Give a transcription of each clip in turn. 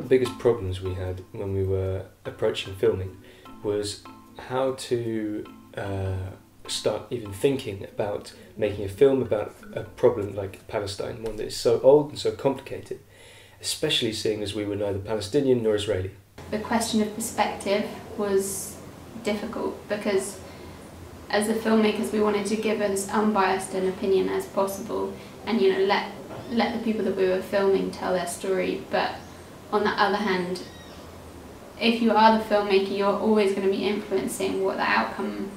of the biggest problems we had when we were approaching filming was how to uh, start even thinking about making a film about a problem like Palestine, one that is so old and so complicated, especially seeing as we were neither Palestinian nor Israeli. The question of perspective was difficult because as the filmmakers we wanted to give as unbiased an opinion as possible and you know let let the people that we were filming tell their story but on the other hand if you are the filmmaker you're always going to be influencing what the outcome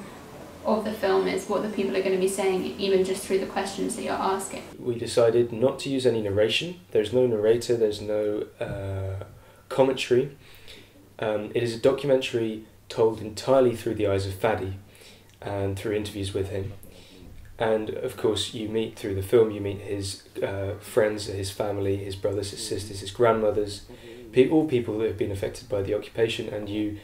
of the film is what the people are going to be saying even just through the questions that you're asking. We decided not to use any narration. There's no narrator there's no uh, commentary. Um, it is a documentary told entirely through the eyes of Fadi and through interviews with him and of course you meet through the film you meet his uh, friends his family his brothers his sisters his grandmothers pe- all people that have been affected by the occupation and you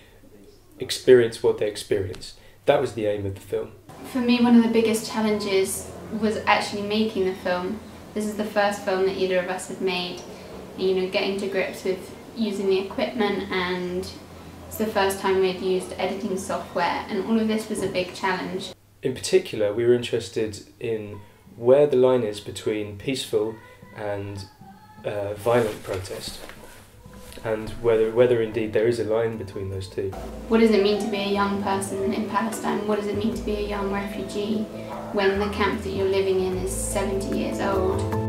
experience what they experience that was the aim of the film. For me one of the biggest challenges was actually making the film. This is the first film that either of us had made you know getting to grips with using the equipment and it's the first time we'd used editing software and all of this was a big challenge in particular, we were interested in where the line is between peaceful and uh, violent protest, and whether whether indeed there is a line between those two. What does it mean to be a young person in Palestine? What does it mean to be a young refugee when the camp that you're living in is 70 years old?